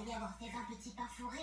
allez avoir tes 20 petits pas fourrés.